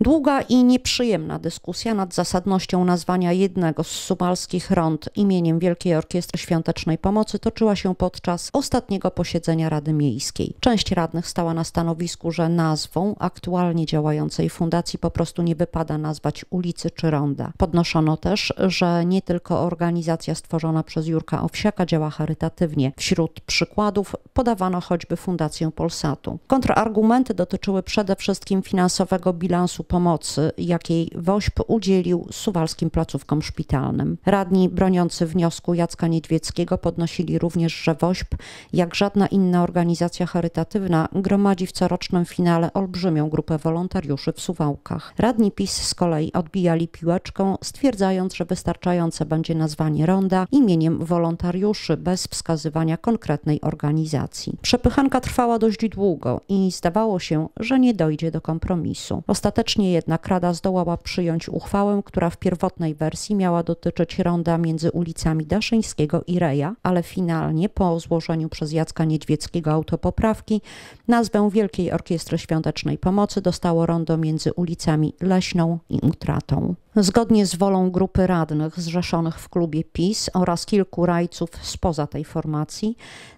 Długa i nieprzyjemna dyskusja nad zasadnością nazwania jednego z suwalskich rond imieniem Wielkiej Orkiestry Świątecznej Pomocy toczyła się podczas ostatniego posiedzenia Rady Miejskiej. Część radnych stała na stanowisku, że nazwą aktualnie działającej fundacji po prostu nie wypada nazwać ulicy czy ronda. Podnoszono też, że nie tylko organizacja stworzona przez Jurka Owsiaka działa charytatywnie. Wśród przykładów podawano choćby Fundację Polsatu. Kontrargumenty dotyczyły przede wszystkim finansowego bilansu pomocy, jakiej WOŚP udzielił suwalskim placówkom szpitalnym. Radni broniący wniosku Jacka Niedźwieckiego podnosili również, że WOŚP, jak żadna inna organizacja charytatywna, gromadzi w corocznym finale olbrzymią grupę wolontariuszy w Suwałkach. Radni PiS z kolei odbijali piłeczkę, stwierdzając, że wystarczające będzie nazwanie ronda imieniem wolontariuszy bez wskazywania konkretnej organizacji. Przepychanka trwała dość długo i zdawało się, że nie dojdzie do kompromisu. Ostatecznie Ostatecznie jednak Rada zdołała przyjąć uchwałę, która w pierwotnej wersji miała dotyczyć ronda między ulicami Daszyńskiego i Reja, ale finalnie po złożeniu przez Jacka Niedźwieckiego autopoprawki nazwę Wielkiej Orkiestry Świątecznej Pomocy dostało rondo między ulicami Leśną i Utratą. Zgodnie z wolą grupy radnych zrzeszonych w klubie PiS oraz kilku rajców spoza tej formacji,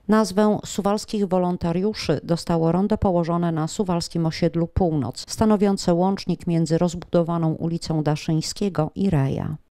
nazwę suwalskich wolontariuszy dostało rondo położone na suwalskim osiedlu Północ, stanowiące łącznik między rozbudowaną ulicą Daszyńskiego i Reja.